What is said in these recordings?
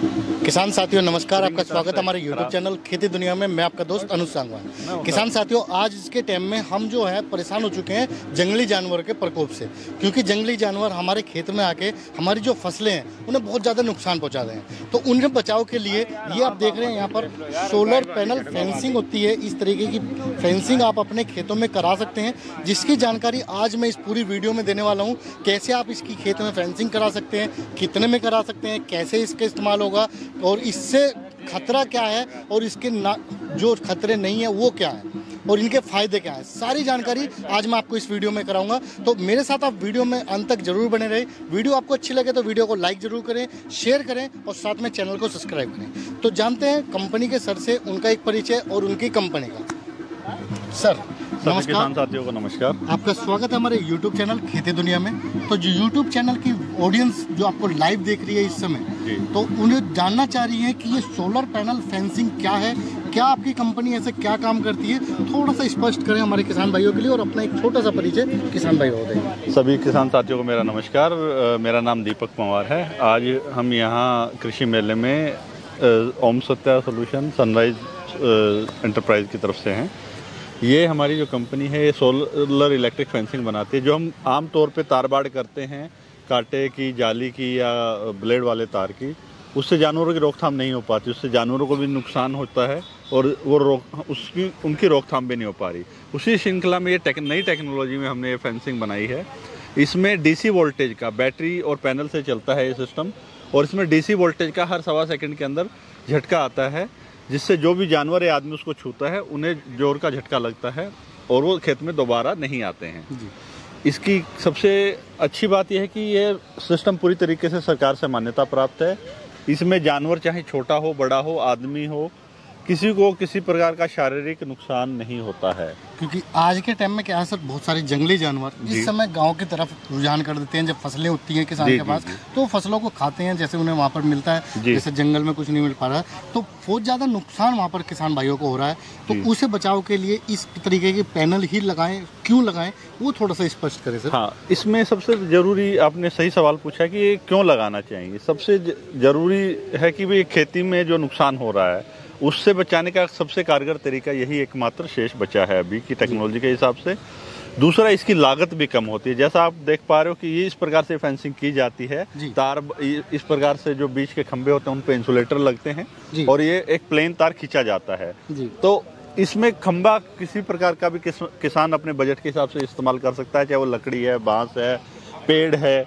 Thank you किसान साथियों नमस्कार आपका स्वागत है हमारे यूट्यूब चैनल खेती दुनिया में। मैं आपका दोस्त अनुज सांगवान। किसान साथियों आज के टाइम में हम जो है परेशान हो चुके हैं जंगली जानवर के प्रकोप से। क्योंकि जंगली जानवर हमारे खेत में आके हमारी जो फ़सलें हैं उन्हें बहुत ज़्यादा नुकसान पहुँचा रहे हैं। तो उन्हें बचाव के लिए ये आप देख रहे हैं यहाँ पर सोलर पैनल फेंसिंग होती है। इस तरीके की फेंसिंग आप अपने खेतों में करा सकते हैं जिसकी जानकारी आज मैं इस पूरी वीडियो में देने वाला हूँ। कैसे आप इसकी खेत में फेंसिंग करा सकते हैं कितने में करा सकते हैं कैसे इसका इस्तेमाल होगा और इससे खतरा क्या है और इसके ना जो खतरे नहीं है वो क्या है? और इनके फ़ायदे क्या हैं? सारी जानकारी आज मैं आपको इस वीडियो में कराऊँगा। तो मेरे साथ आप वीडियो में अंत तक ज़रूर बने रहे। वीडियो आपको अच्छी लगे तो वीडियो को लाइक ज़रूर करें शेयर करें और साथ में चैनल को सब्सक्राइब करें। तो जानते हैं कंपनी के सर से उनका एक परिचय और उनकी कंपनी का। सर नमस्कार। साथियों को नमस्कार। आपका स्वागत है हमारे YouTube चैनल खेती दुनिया में। तो जो YouTube चैनल की ऑडियंस जो आपको लाइव देख रही है इस समय तो उन्हें जानना चाह रही है कि ये सोलर पैनल फेंसिंग क्या है? क्या आपकी कंपनी ऐसे क्या काम करती है? थोड़ा सा स्पष्ट करें हमारे किसान भाइयों के लिए और अपना एक छोटा सा परिचय किसान भाइयों को दें। सभी किसान साथियों को मेरा नमस्कार। मेरा नाम दीपक पवार है। आज हम यहाँ कृषि मेले में Om Satya solution sunrise enterprise की तरफ़ से हैं। ये हमारी जो कंपनी है ये सोलर इलेक्ट्रिक फेंसिंग बनाती है जो हम आम तौर पे तार बाड़ करते हैं। कांटे की जाली की या ब्लेड वाले तार की उससे जानवरों की रोकथाम नहीं हो पाती उससे जानवरों को भी नुकसान होता है और वो रोक उसकी उनकी रोकथाम भी नहीं हो पा रही। उसी श्रृंखला में ये टेक, नई टेक्नोलॉजी में हमने ये फेंसिंग बनाई है। इसमें डीसी वोल्टेज का बैटरी और पैनल से चलता है ये सिस्टम और इसमें डीसी वोल्टेज का हर सवा सेकंड के अंदर झटका आता है जिससे जो भी जानवर या आदमी उसको छूता है उन्हें ज़ोर का झटका लगता है और वो खेत में दोबारा नहीं आते हैं। जी। इसकी सबसे अच्छी बात यह है कि ये सिस्टम पूरी तरीके से सरकार से मान्यता प्राप्त है। इसमें जानवर चाहे छोटा हो, बड़ा हो, आदमी हो किसी को किसी प्रकार का शारीरिक नुकसान नहीं होता है। क्योंकि आज के टाइम में क्या है सर बहुत सारे जंगली जानवर। इस समय गाँव की तरफ़ रुझान कर देते हैं जब फ़सलें उगती हैं किसान के पास तो फ़सलों को खाते हैं जैसे उन्हें वहाँ पर मिलता है जैसे जंगल में कुछ नहीं मिल पा रहा है तो बहुत ज़्यादा नुकसान वहाँ पर किसान भाइयों को हो रहा है। तो उसे बचाव के लिए इस तरीके के पैनल ही लगाएँ क्यों लगाएँ वो थोड़ा सा स्पष्ट करें सर। हाँ इसमें सबसे ज़रूरी आपने सही सवाल पूछा कि ये क्यों लगाना चाहिए। सबसे ज़रूरी है कि भाई खेती में जो नुकसान हो रहा है उससे बचाने का सबसे कारगर तरीका यही एकमात्र शेष बचा है अभी की टेक्नोलॉजी के हिसाब से। दूसरा इसकी लागत भी कम होती है। जैसा आप देख पा रहे हो कि ये इस प्रकार से फेंसिंग की जाती है। तार इस प्रकार से जो बीच के खंभे होते हैं उन पे इंसुलेटर लगते हैं और ये एक प्लेन तार खींचा जाता है। तो इसमें खंबा किसी प्रकार का भी किस, किसान अपने बजट के हिसाब से इस्तेमाल कर सकता है चाहे वो लकड़ी है बाँस है पेड़ है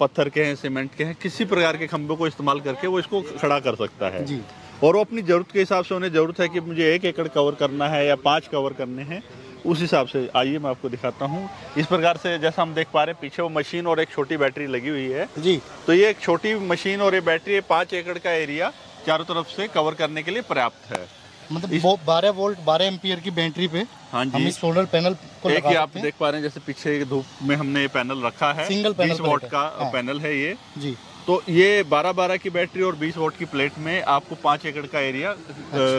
पत्थर के हैं सीमेंट के हैं किसी प्रकार के खंभे को इस्तेमाल करके वो इसको खड़ा कर सकता है। और वो अपनी ज़रूरत के हिसाब से उन्हें ज़रूरत है कि मुझे एक एकड़ कवर करना है या पाँच कवर करने हैं उस हिसाब से आइए मैं आपको दिखाता हूँ। इस प्रकार से जैसा हम देख पा रहे हैं पीछे वो मशीन और एक छोटी बैटरी लगी हुई है। जी। तो ये एक छोटी मशीन और ये बैटरी पाँच एकड़ का एरिया चारों तरफ़ से कवर करने के लिए पर्याप्त है। मतलब इस- बारह वोल्ट बारह एम्पियर की बैटरी पे हाँ जी। हम इस सोलर पैनल को एक लगा आप देख पा रहे हैं जैसे पीछे धूप में हमने ये पैनल रखा है। सिंगल 20 वोट का हाँ। पैनल है ये। जी। तो ये 12 12 की बैटरी और 20 वोट की प्लेट में आपको पाँच एकड़ का एरिया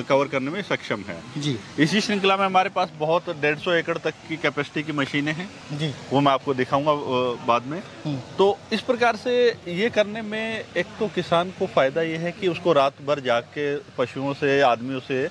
कवर करने में सक्षम है। जी। इसी श्रृंखला में हमारे पास बहुत डेढ़ सौ एकड़ तक की कैपेसिटी की मशीनें हैं। जी। वो मैं आपको दिखाऊँगा बाद में। हम्म, तो इस प्रकार से ये करने में एक तो किसान को फ़ायदा ये है कि उसको रात भर जाग के पशुओं से आदमियों से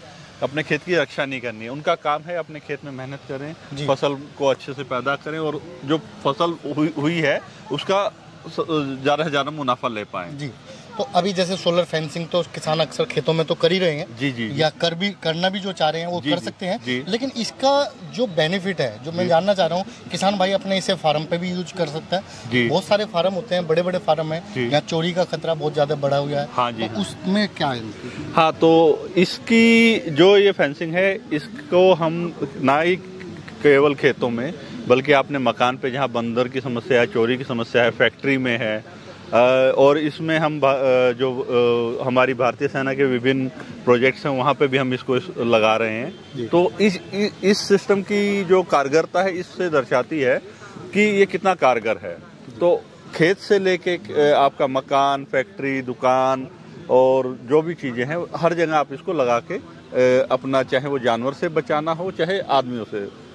अपने खेत की रक्षा नहीं करनी है। उनका काम है अपने खेत में मेहनत करें फ़सल को अच्छे से पैदा करें और जो फ़सल हुई, हुई है उसका ज़्यादा से ज़्यादा मुनाफा ले पाए। जी। तो अभी जैसे सोलर फेंसिंग तो किसान अक्सर खेतों में तो कर ही रहे हैं। जी जी या कर भी करना भी जो चाह रहे हैं वो जी, कर सकते हैं। लेकिन इसका जो बेनिफिट है जो मैं जानना चाह रहा हूँ किसान भाई अपने इसे फार्म पे भी यूज़ कर सकता है। बहुत सारे फार्म होते हैं बड़े बड़े फार्म है यहाँ चोरी का खतरा बहुत ज़्यादा बढ़ा हुआ है। हाँ जी, तो हाँ। उसमें क्या है? हाँ तो इसकी जो ये फेंसिंग है इसको हम ना ही केवल खेतों में बल्कि आपने मकान पे जहाँ बंदर की समस्या है चोरी की समस्या है फैक्ट्री में है और इसमें हम जो हमारी भारतीय सेना के विभिन्न प्रोजेक्ट्स हैं वहाँ पे भी हम इसको इस- लगा रहे हैं। तो इस इस सिस्टम की जो कारगरता है इससे दर्शाती है कि ये कितना कारगर है। तो खेत से लेके आपका मकान फैक्ट्री दुकान और जो भी चीज़ें हैं हर जगह आप इसको लगा के अपना चाहे वो जानवर से बचाना हो चाहे आदमियों से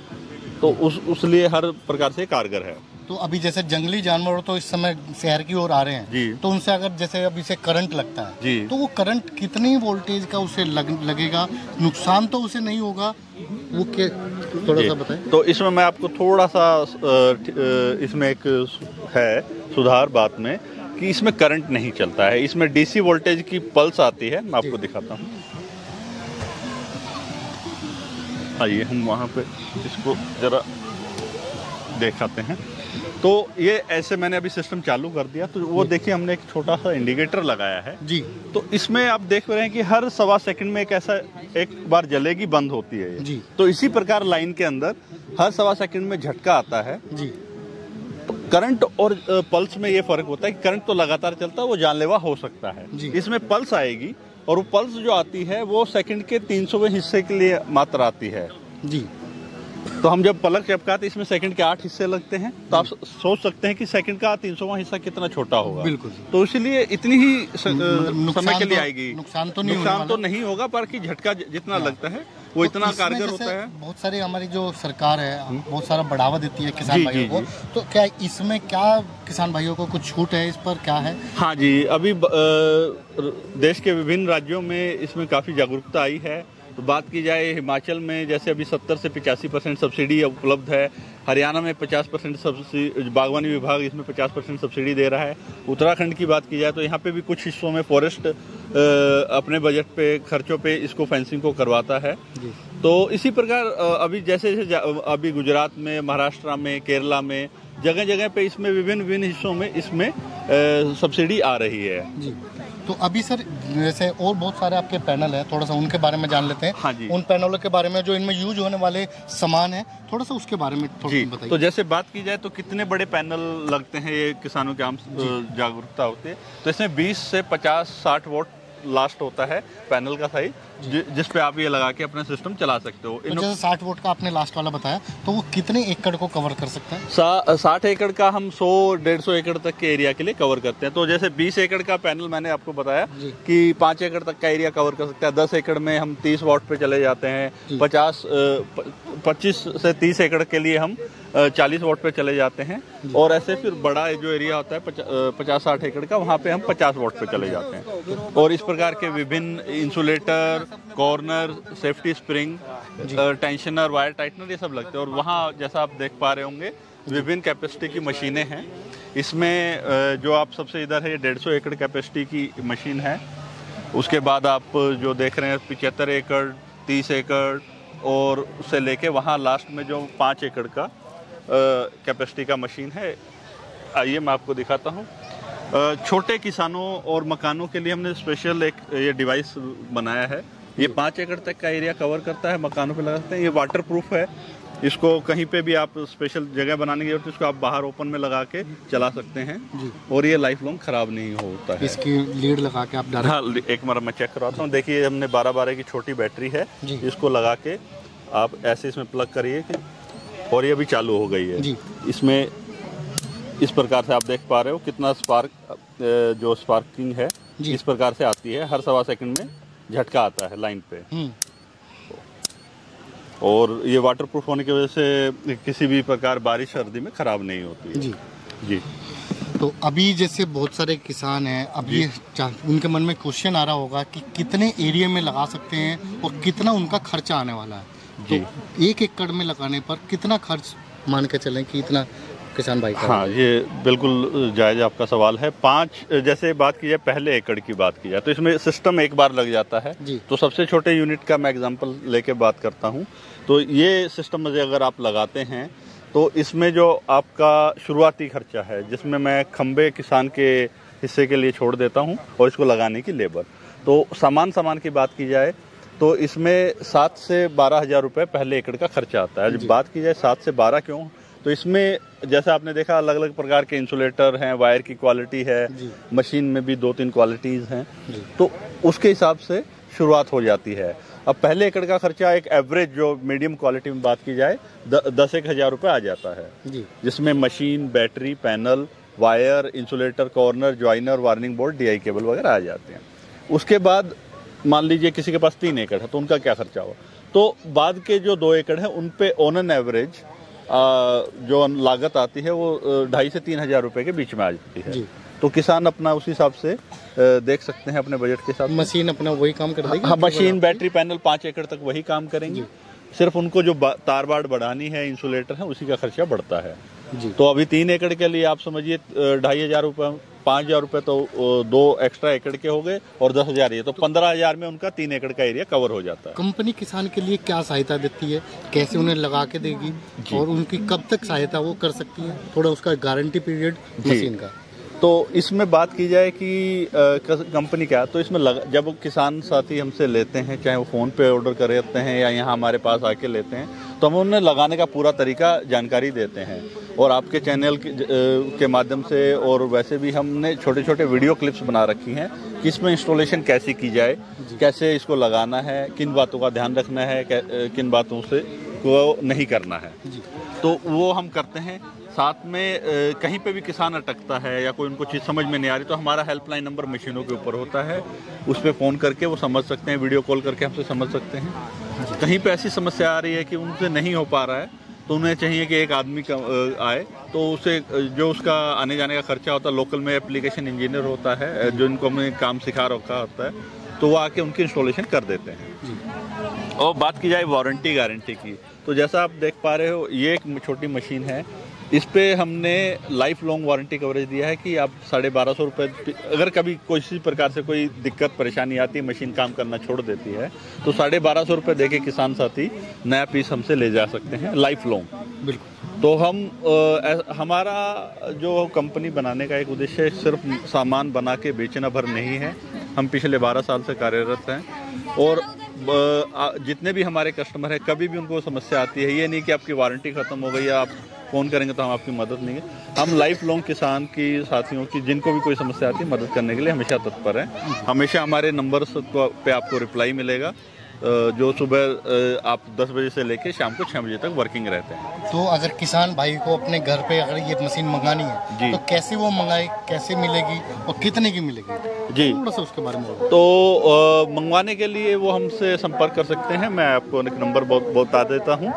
तो उस उस लिए हर प्रकार से कारगर है। तो अभी जैसे जंगली जानवर तो इस समय शहर की ओर आ रहे हैं। जी। तो उनसे अगर जैसे अभी से करंट लगता है जी। तो वो करंट कितनी वोल्टेज का उसे लग, लगेगा? नुकसान तो उसे नहीं होगा? वो क्या थोड़ा सा बताएँ। तो इसमें मैं आपको थोड़ा सा इसमें एक है सुधार बात में कि इसमें करंट नहीं चलता है। इसमें डीसी वोल्टेज की पल्स आती है मैं आपको दिखाता हूँ। आइए हम वहाँ पे इसको जरा दिखाते हैं। तो ये ऐसे मैंने अभी सिस्टम चालू कर दिया तो वो देखिए हमने एक छोटा सा इंडिकेटर लगाया है। जी। तो इसमें आप देख रहे हैं कि हर सवा सेकंड में एक ऐसा एक बार जलेगी बंद होती है ये। जी। तो इसी प्रकार लाइन के अंदर हर सवा सेकंड में झटका आता है। जी। तो करंट और पल्स में ये फ़र्क होता है कि करंट तो लगातार चलता है वो जानलेवा हो सकता है। जी। इसमें पल्स आएगी और वो पल्स जो आती है वो सेकंड के 300वें हिस्से के लिए मात्र आती है। जी। तो हम जब पलक चपकाते इसमें सेकंड के आठ हिस्से लगते हैं तो आप सोच सकते हैं कि सेकंड का तीन हिस्सा कितना छोटा होगा। बिल्कुल। तो इसलिए इतनी ही समय के लिए तो- आएगी। नुकसान तो नहीं नुकसान तो नहीं होगा पर कि झटका जितना लगता है वो तो इतना कारगर होता है? बहुत सारी हमारी जो सरकार है बहुत सारा बढ़ावा देती है जी, किसान भाइयों जी, को। तो क्या इसमें क्या किसान भाइयों को कुछ छूट है? इस पर क्या है? हाँ जी अभी देश के विभिन्न राज्यों में इसमें काफ़ी जागरूकता आई है। तो बात की जाए हिमाचल में जैसे अभी 70 से पिचासी परसेंट सब्सिडी उपलब्ध है हरियाणा में 50 परसेंट सब्सिडी बागवानी विभाग इसमें 50 परसेंट सब्सिडी दे रहा है। उत्तराखंड की बात की जाए तो यहाँ पे भी कुछ हिस्सों में फॉरेस्ट अपने बजट पे खर्चों पे इसको फेंसिंग को करवाता है। तो इसी प्रकार अभी जैसे जैसे अभी गुजरात में महाराष्ट्र में केरला में जगह जगह पे इसमें विभिन्न विभिन्न हिस्सों में इसमें सब्सिडी आ रही है। जी। तो अभी सर जैसे और बहुत सारे आपके पैनल हैं थोड़ा सा उनके बारे में जान लेते हैं। हाँ जी। उन पैनलों के बारे में जो इनमें यूज़ होने वाले सामान है थोड़ा सा उसके बारे में थोड़ा जी बताइए। तो जैसे बात की जाए तो कितने बड़े पैनल लगते हैं ये किसानों के आम जागरूकता होती? है तो इसमें 20 से पचास साठ वोट लास्ट होता है पैनल का साइज़। जि, जिस पे आप ये लगा के अपना सिस्टम चला सकते हो। तो जैसे साठ वोट का आपने लास्ट वाला बताया तो वो कितने एकड़ को कवर कर सकता है? सा, साठ एकड़ का हम सौ डेढ़ सौ एकड़ तक के एरिया के लिए कवर करते हैं। तो जैसे 20 एकड़ का पैनल मैंने आपको बताया। कि पाँच एकड़ तक का एरिया कवर कर सकता है। 10 एकड़ में हम 30 वॉट पे चले जाते हैं। 50 पच्चीस से 30 एकड़ के लिए हम चालीस वॉट पे चले जाते हैं। और ऐसे फिर बड़ा जो एरिया होता है पचास साठ एकड़ का वहाँ पे हम 50 वॉट पे चले जाते हैं। और इस प्रकार के विभिन्न insulator corner safety spring tensioner wire tightener ये सब लगते हैं। और वहाँ जैसा आप देख पा रहे होंगे विभिन्न कैपेसिटी की मशीनें हैं। इसमें जो आप सबसे इधर है ये डेढ़ सौ एकड़ कैपेसिटी की मशीन है। उसके बाद आप जो देख रहे हैं पिचहत्तर एकड़ तीस एकड़ और उससे लेके वहाँ लास्ट में जो पाँच एकड़ का कैपेसिटी का मशीन है। आइए मैं आपको दिखाता हूँ। छोटे किसानों और मकानों के लिए हमने स्पेशल एक ये डिवाइस बनाया है। ये पाँच एकड़ तक का एरिया कवर करता है मकानों पे लगा सकते हैं। ये वाटर प्रूफ है। इसको कहीं पे भी आप स्पेशल जगह बनाने की ज़रूरत है, इसको आप बाहर ओपन में लगा के चला सकते हैं। और ये लाइफ लॉन्ग खराब नहीं होता है। इसकी लीड लगा के आप हाँ एक बार मैं चेक करवाता हूँ। देखिए हमने बारह बारह की छोटी बैटरी है। इसको लगा के आप ऐसे इसमें प्लग करिए और ये अभी चालू हो गई है। इसमें इस प्रकार से आप देख पा रहे हो कितना स्पार्क जो स्पार्किंग है इस प्रकार से आती है। हर सवा सेकंड में झटका आता है लाइन पे। हम्म। और ये वाटर प्रूफ होने की वजह से किसी भी प्रकार बारिश सर्दी में खराब नहीं होती है। जी। जी। तो अभी जैसे बहुत सारे किसान हैं अभी चाह- उनके मन में क्वेश्चन आ रहा होगा कि कितने एरिया में लगा सकते हैं और कितना उनका खर्चा आने वाला है। जी। तो एक एकड़ में लगाने पर कितना खर्च मान के चलें कि इतना किसान भाई का? हाँ ये बिल्कुल जायज़ आपका सवाल है। पाँच जैसे बात की जाए पहले एकड़ की बात की जाए तो इसमें सिस्टम एक बार लग जाता है। तो सबसे छोटे यूनिट का मैं एग्जांपल लेके बात करता हूँ। तो ये सिस्टम मुझे अगर आप लगाते हैं तो इसमें जो आपका शुरुआती खर्चा है जिसमें मैं खम्बे किसान के हिस्से के लिए छोड़ देता हूँ और इसको लगाने की लेबर तो सामान सामान की बात की जाए तो इसमें सात से बारह हज़ार रुपये पहले एकड़ का खर्चा आता है। जब बात की जाए सात से बारह क्यों? तो इसमें जैसा आपने देखा अलग अलग प्रकार के इंसुलेटर हैं वायर की क्वालिटी है मशीन में भी दो तीन क्वालिटीज हैं तो उसके हिसाब से शुरुआत हो जाती है। अब पहले एकड़ का खर्चा एक एवरेज जो मीडियम क्वालिटी में बात की जाए द, दस एक हज़ार रुपये आ जाता है। जिसमें machine battery panel wire insulator corner joiner warning board DI cable वगैरह आ जाते हैं। उसके बाद मान लीजिए किसी के पास तीन एकड़ है तो उनका क्या खर्चा हुआ तो बाद के जो दो एकड़ है उन पे ऑन एन एवरेज जो लागत आती है वो ढाई से तीन हज़ार रुपए के बीच में आ जाती है। जी। तो किसान अपना उस हिसाब से देख सकते हैं अपने बजट के हिसाब मशीन अपना वही काम कर देगी। हाँ मशीन बैटरी पैनल पाँच एकड़ तक वही काम करेंगे। सिर्फ़ उनको जो तार बाड़ बढ़ानी है इंसुलेटर है उसी का खर्चा बढ़ता है। जी। तो अभी तीन एकड़ के लिए आप समझिए ढाई हज़ार रुपये पाँच हज़ार रुपये तो दो एक्स्ट्रा एकड़ के हो गए और दस हज़ार ये। तो पंद्रह हज़ार में उनका तीन एकड़ का एरिया कवर हो जाता है। कंपनी किसान के लिए क्या सहायता देती है? कैसे उन्हें लगा के देगी? और उनकी कब तक सहायता वो कर सकती है? थोड़ा उसका गारंटी पीरियड मशीन का। तो इसमें बात की जाए कि कंपनी क्या? तो इसमें लग, जब किसान साथी हमसे लेते हैं चाहे वो फ़ोन पे ऑर्डर कर लेते हैं या यहाँ हमारे पास आके लेते हैं तो हम उन्हें लगाने का पूरा तरीका जानकारी देते हैं। और आपके चैनल के, के माध्यम से और वैसे भी हमने छोटे छोटे वीडियो क्लिप्स बना रखी हैं कि इसमें इंस्टॉलेशन कैसे की जाए कैसे इसको लगाना है किन बातों का ध्यान रखना है किन बातों से को नहीं करना है। तो वो हम करते हैं। साथ में कहीं पे भी किसान अटकता है या कोई उनको चीज़ समझ में नहीं आ रही तो हमारा हेल्पलाइन नंबर मशीनों के ऊपर होता है। उस पर फ़ोन करके वो समझ सकते हैं वीडियो कॉल करके हमसे समझ सकते हैं। कहीं पे ऐसी समस्या आ रही है कि उनसे नहीं हो पा रहा है तो उन्हें चाहिए कि एक आदमी आए तो उसे जो उसका आने जाने का खर्चा होता है लोकल में एप्लीकेशन इंजीनियर होता है जो इनको हमने काम सिखा रखा होता है तो वो आके उनकी इंस्टॉलेशन कर देते हैं। और बात की जाए वारंटी गारंटी की तो जैसा आप देख पा रहे हो ये एक छोटी मशीन है इस पर हमने लाइफ लॉन्ग वारंटी कवरेज दिया है कि आप साढ़े बारह सौ रुपये अगर कभी किसी प्रकार से कोई दिक्कत परेशानी आती है मशीन काम करना छोड़ देती है तो साढ़े बारह सौ रुपये दे के किसान साथी नया पीस हमसे ले जा सकते हैं लाइफ लॉन्ग बिल्कुल। तो हम ऐ- हमारा जो कंपनी बनाने का एक उद्देश्य सिर्फ़ सामान बना के बेचना भर नहीं है। हम पिछले 12 साल से कार्यरत हैं और जितने भी हमारे कस्टमर हैं कभी भी उनको समस्या आती है ये नहीं कि आपकी वारंटी ख़त्म हो गई या आप फ़ोन करेंगे तो हम आपकी मदद नहीं है हम लाइफ लॉन्ग किसान की साथियों की जिनको भी कोई समस्या आती है मदद करने के लिए हमेशा तत्पर हैं। हमेशा हमारे नंबर पे आपको रिप्लाई मिलेगा। जो सुबह आप 10 बजे से लेके शाम को 6 बजे तक वर्किंग रहते हैं। तो अगर किसान भाई को अपने घर पे अगर ये मशीन मंगानी है जी। तो कैसे वो मंगाए कैसे मिलेगी और कितने की मिलेगी? जी। थोड़ा सा उसके बारे में तो मंगवाने के लिए वो हमसे संपर्क कर सकते हैं। मैं आपको एक नंबर बहुत बता देता हूँ।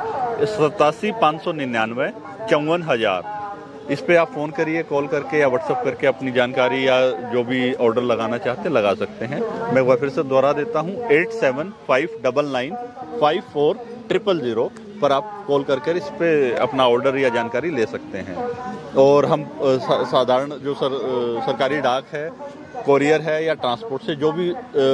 सतासी पाँच सौ निन्यानवे चौवन हज़ार। इस पे आप फ़ोन करिए कॉल करके या व्हाट्सअप करके अपनी जानकारी या जो भी ऑर्डर लगाना चाहते हैं लगा सकते हैं। मैं वह फिर से दोहरा देता हूँ eight seven five double nine five four triple zero पर आप कॉल करके इस पे अपना ऑर्डर या जानकारी ले सकते हैं। और हम साधारण जो सर, सरकारी डाक है कोरियर है या ट्रांसपोर्ट से जो भी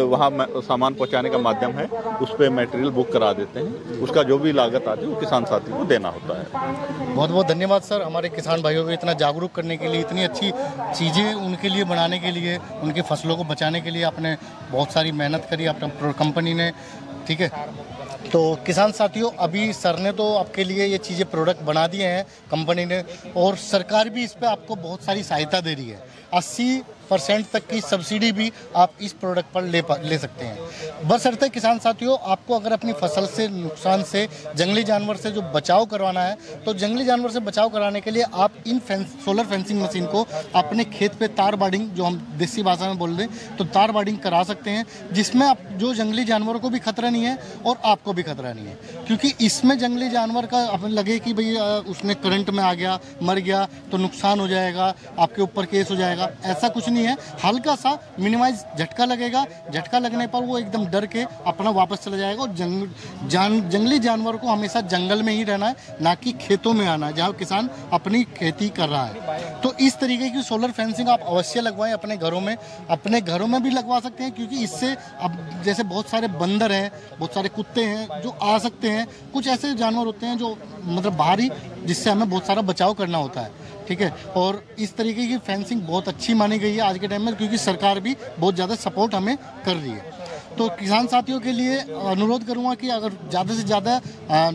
वहाँ सामान पहुँचाने का माध्यम है, उस पर मटेरियल बुक करा देते हैं। उसका जो भी लागत आती है, वो किसान साथी को देना होता है। बहुत बहुत धन्यवाद सर हमारे किसान भाइयों को इतना जागरूक करने के लिए, इतनी अच्छी चीज़ें उनके लिए बनाने के लिए, उनकी फ़सलों को बचाने के लिए आपने बहुत सारी मेहनत करी, अपना कंपनी ने, ठीक है? तो किसान साथियों, अभी सर ने तो आपके लिए ये चीज़ें प्रोडक्ट बना दिए हैं कंपनी ने, और सरकार भी इस पर आपको बहुत सारी सहायता दे रही है। 80 परसेंट तक की सब्सिडी भी आप इस प्रोडक्ट पर ले पा- ले सकते हैं। बशर्ते किसान साथियों, आपको अगर अपनी फ़सल से नुकसान से, जंगली जानवर से जो बचाव करवाना है तो जंगली जानवर से बचाव कराने के लिए आप इन फेंस, सोलर फेंसिंग मशीन को अपने खेत पे तार बाडिंग, जो हम देसी भाषा में बोल दें तो तार बाडिंग करा सकते हैं, जिसमें आप, जो जंगली जानवरों को भी खतरा नहीं है और आपको भी खतरा नहीं है। क्योंकि इसमें जंगली जानवर का लगे कि भाई उसने करंट में आ गया, मर गया तो नुकसान हो जाएगा, आपके ऊपर केस हो जाएगा, ऐसा कुछ नहीं है। हल्का सा मिनिमाइज झटका लगेगा। झटका लगने पर वो एकदम डर के अपना वापस चला जाएगा और जंग, जान जंगली जानवर को हमेशा जंगल में ही रहना है ना कि खेतों में आना है जहाँ किसान अपनी खेती कर रहा है। तो इस तरीके की सोलर फेंसिंग आप अवश्य लगवाएँ अपने घरों में। अपने घरों में भी लगवा सकते हैं क्योंकि इससे अब जैसे बहुत सारे बंदर हैं बहुत सारे कुत्ते हैं जो आ सकते हैं। कुछ ऐसे जानवर होते हैं जो मतलब बाहरी जिससे हमें बहुत सारा बचाव करना होता है। ठीक है? और इस तरीके की फेंसिंग बहुत अच्छी मानी गई है आज के टाइम में, क्योंकि सरकार भी बहुत ज़्यादा सपोर्ट हमें कर रही है। तो किसान साथियों के लिए अनुरोध करूँगा कि अगर ज़्यादा से ज़्यादा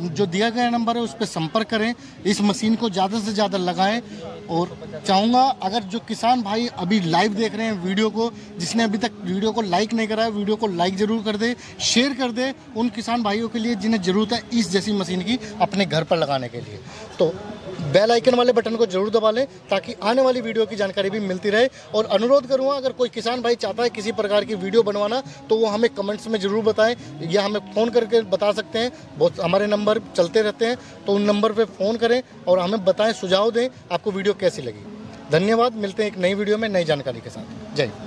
जो दिया गया नंबर है, उस पर संपर्क करें, इस मशीन को ज़्यादा से ज़्यादा लगाएँ। और चाहूँगा अगर जो किसान भाई अभी लाइव देख रहे हैं वीडियो को, जिसने अभी तक वीडियो को लाइक नहीं करा है वीडियो को लाइक ज़रूर कर दे शेयर कर दे उन किसान भाइयों के लिए जिन्हें ज़रूरत है इस जैसी मशीन की अपने घर पर लगाने के लिए। तो बेल आइकन वाले बटन को ज़रूर दबा लें ताकि आने वाली वीडियो की जानकारी भी मिलती रहे। और अनुरोध करूँगा, अगर कोई किसान भाई चाहता है किसी प्रकार की वीडियो बनवाना तो वो हमें कमेंट्स में ज़रूर बताएँ या हमें फ़ोन करके बता सकते हैं। बहुत, हमारे नंबर चलते रहते हैं तो उन नंबर पर फ़ोन करें और हमें बताएँ, सुझाव दें आपको वीडियो कैसी लगी। धन्यवाद, मिलते हैं एक नई वीडियो में नई जानकारी के साथ। जय।